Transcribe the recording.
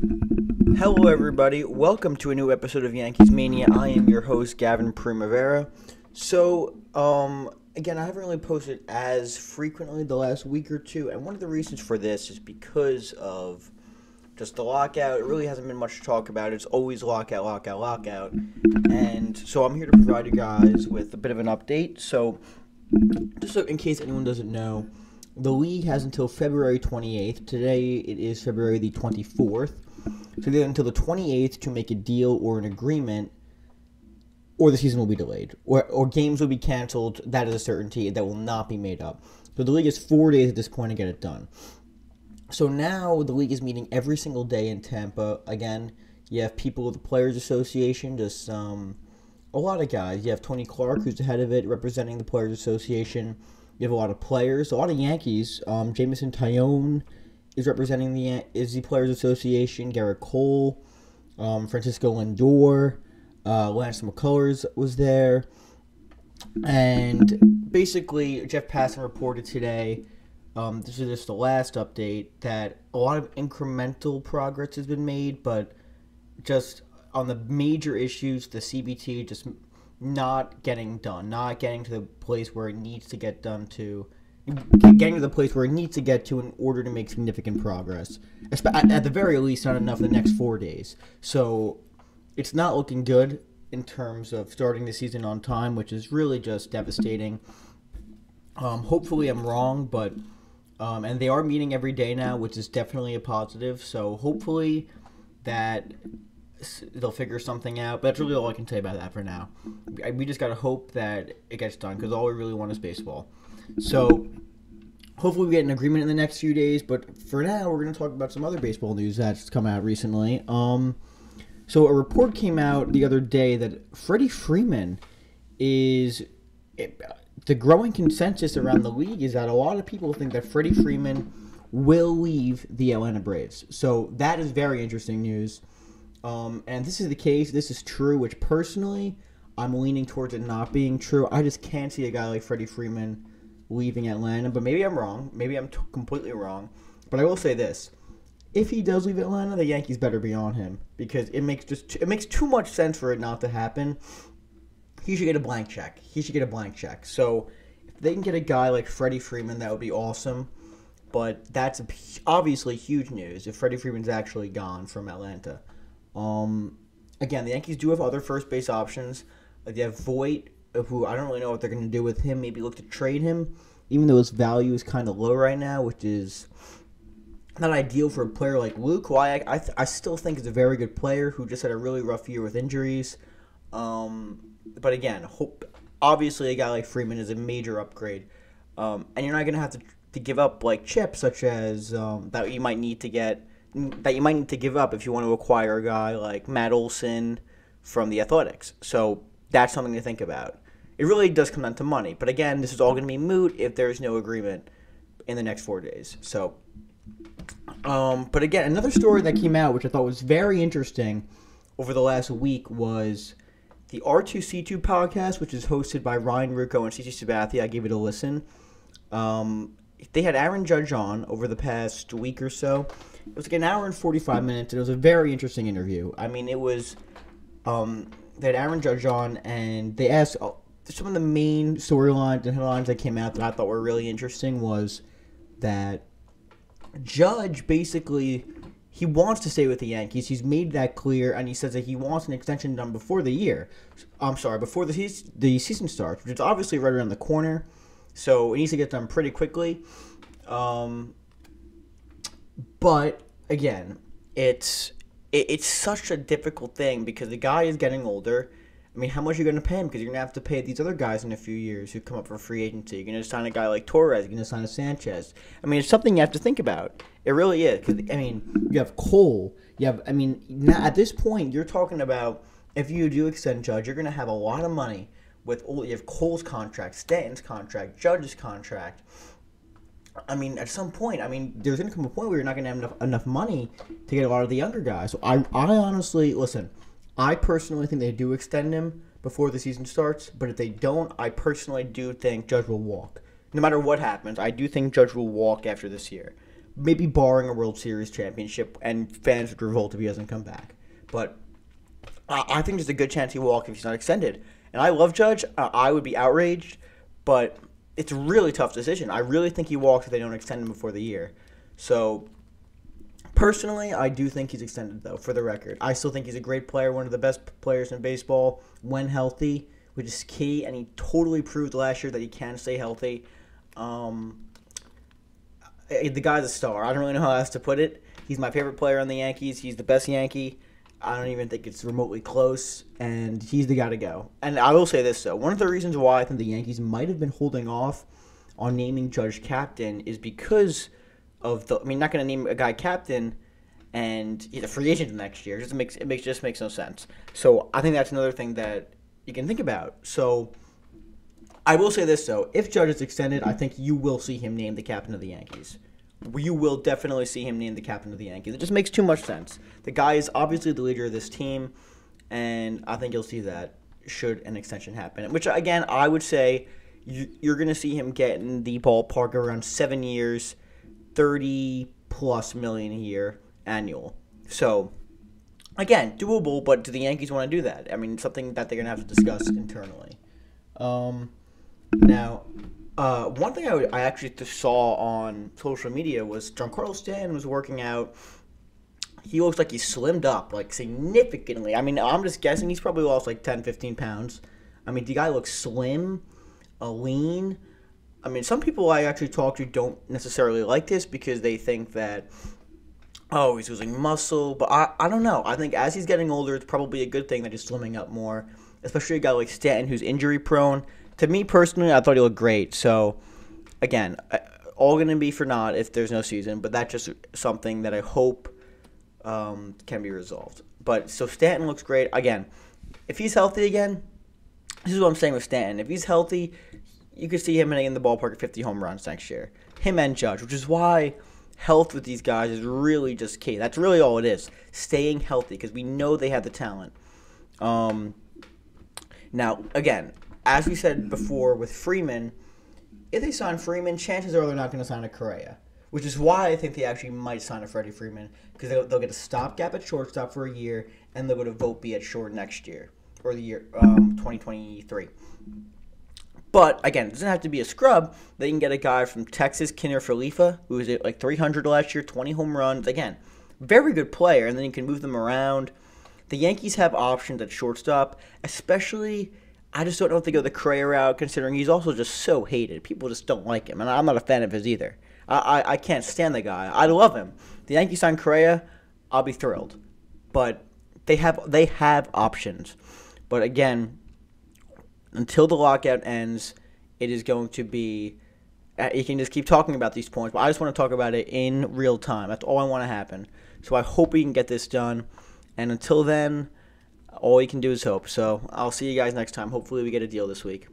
Hello, everybody. Welcome to a new episode of Yankees Mania. I am your host, Gavin Primavera. So, um, again, I haven't really posted as frequently the last week or two, and one of the reasons for this is because of just the lockout. It really hasn't been much to talk about. It's always lockout, lockout, lockout. And so I'm here to provide you guys with a bit of an update. So, just so in case anyone doesn't know, the league has until February 28th. Today it is February the 24th. So they until the 28th to make a deal or an agreement, or the season will be delayed, or, or games will be canceled. That is a certainty that will not be made up. So the league has four days at this point to get it done. So now the league is meeting every single day in Tampa. Again, you have people of the Players Association, just um, a lot of guys. You have Tony Clark, who's the head of it, representing the Players Association. You have a lot of players, a lot of Yankees. Um, Jameson Taillon is representing the is the Players Association. Gerrit Cole, um, Francisco Lindor, uh, Lance McCullers was there, and basically Jeff Passan reported today. Um, this is just the last update that a lot of incremental progress has been made, but just on the major issues, the CBT just not getting done, not getting to the place where it needs to get done to, getting to the place where it needs to get to in order to make significant progress. At the very least, not enough the next four days. So it's not looking good in terms of starting the season on time, which is really just devastating. Um, hopefully, I'm wrong, but um, and they are meeting every day now, which is definitely a positive. So hopefully that they'll figure something out. But that's really all I can say about that for now. We just gotta hope that it gets done because all we really want is baseball. So hopefully we get an agreement in the next few days. But for now, we're gonna talk about some other baseball news that's come out recently. Um, so a report came out the other day that Freddie Freeman is. It, the growing consensus around the league is that a lot of people think that Freddie Freeman will leave the Atlanta Braves. So that is very interesting news. Um, and this is the case. This is true, which personally, I'm leaning towards it not being true. I just can't see a guy like Freddie Freeman leaving Atlanta, but maybe I'm wrong. Maybe I'm t- completely wrong. But I will say this: if he does leave Atlanta, the Yankees better be on him because it makes just it makes too much sense for it not to happen. He should get a blank check. He should get a blank check. So if they can get a guy like Freddie Freeman, that would be awesome. But that's obviously huge news if Freddie Freeman's actually gone from Atlanta. Um, again, the Yankees do have other first base options. They have Voit, who I don't really know what they're going to do with him. Maybe look to trade him, even though his value is kind of low right now, which is not ideal for a player like Luke, who I I, I still think is a very good player who just had a really rough year with injuries. Um, but again, hope obviously a guy like Freeman is a major upgrade, um, and you're not going to have to to give up like chips such as um, that you might need to get that you might need to give up if you want to acquire a guy like Matt Olson from the Athletics. So that's something to think about. It really does come down to money. But again, this is all going to be moot if there's no agreement in the next four days. So, um, but again, another story that came out, which I thought was very interesting over the last week, was the R2C2 podcast, which is hosted by Ryan Ruocco and CC Sabathia. I gave it a listen. Um, they had Aaron Judge on over the past week or so, it was like an hour and 45 minutes, and it was a very interesting interview. I mean, it was. Um, they had Aaron Judge on, and they asked some of the main storylines and headlines that came out that I thought were really interesting was that Judge basically he wants to stay with the Yankees. He's made that clear, and he says that he wants an extension done before the year. I'm sorry, before the season, the season starts, which is obviously right around the corner. So it needs to get done pretty quickly. Um, but again, it's it, it's such a difficult thing because the guy is getting older. I mean, how much are you going to pay him? Because you're going to have to pay these other guys in a few years who come up for free agency. You're going to sign a guy like Torres. You're going to sign a Sanchez. I mean, it's something you have to think about. It really is. Because I mean, you have Cole. You have. I mean, now, at this point, you're talking about if you do extend Judge, you're going to have a lot of money with all. You have Cole's contract, Stanton's contract, Judge's contract. I mean, at some point, I mean, there's going to come a point where you're not going to have enough, enough money to get a lot of the younger guys. So I, I honestly, listen, I personally think they do extend him before the season starts. But if they don't, I personally do think Judge will walk. No matter what happens, I do think Judge will walk after this year. maybe barring a World Series championship, and fans would revolt if he doesn't come back. But I, think there's a good chance he will walk if he's not extended. And I love Judge. Uh, I would be outraged, but it's a really tough decision. I really think he walks if they don't extend him before the year. So Personally, I do think he's extended, though, for the record. I still think he's a great player, one of the best players in baseball when healthy, which is key, and he totally proved last year that he can stay healthy. Um, eh, the guy's a star. I don't really know how else to put it. He's my favorite player on the Yankees. He's the best Yankee. I don't even think it's remotely close, and he's the guy to go. And I will say this, though. One of the reasons why I think the Yankees might have been holding off on naming Judge captain is because – of the. I mean, not going to name a guy captain, and he's a free agent next year. It just makes it makes just makes no sense. So I think that's another thing that you can think about. So I will say this though: if Judge is extended, I think you will see him named the captain of the Yankees. You will definitely see him named the captain of the Yankees. It just makes too much sense. The guy is obviously the leader of this team, and I think you'll see that should an extension happen. Which again, I would say you're going to see him get in the ballpark around seven years 30 plus million a year annual. So again, doable, but do the Yankees want to do that? I mean, something that they're going to have to discuss internally. Um, now, uh, one thing I, I actually saw on social media was Giancarlo Stanton was working out. He looks like he slimmed up, like significantly. I mean, I'm just guessing he's probably lost like 10, 15 pounds. I mean, the guy looks slim, a lean. I mean, some people I actually talk to don't necessarily like this because they think that, oh, he's losing muscle. But I, I don't know. I think as he's getting older, it's probably a good thing that he's slimming up more, especially a guy like Stanton who's injury prone. To me personally, I thought he looked great. So, again, all going to be for naught if there's no season, but that's just something that I hope um, can be resolved. But so Stanton looks great. Again, if he's healthy again, this is what I'm saying with Stanton. If he's healthy, you could see him in the ballpark at 50 home runs next year. Him and Judge, which is why health with these guys is really just key. That's really all it is. Staying healthy because we know they have the talent. Um, now, again, as we said before with Freeman, if they sign Freeman, chances are they're not going to sign a Correa. Which is why I think they actually might sign a Freddie Freeman because they'll, they'll, get a stopgap at shortstop for a year and they'll go to Volpe at short next year or the year um, 2023. But again, it doesn't have to be a scrub. They can get a guy from Texas, Kiner-Falefa, who was at like 300 last year, 20 home runs. Again, very good player, and then you can move them around. The Yankees have options at shortstop, especially. I just don't know if they go the Correa route, considering he's also just so hated. People just don't like him, and I'm not a fan of his either. I, I, I can't stand the guy. I love him. The Yankees sign Correa, I'll be thrilled. But they have they have options. But again, until the lockout ends, it is going to be. Uh, you can just keep talking about these points, but I just want to talk about it in real time. That's all I want to happen. So I hope we can get this done. And until then, all you can do is hope. So I'll see you guys next time. Hopefully, we get a deal this week.